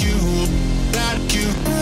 you, that you, you,